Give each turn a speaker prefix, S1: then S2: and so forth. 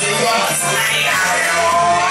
S1: Yes, I am.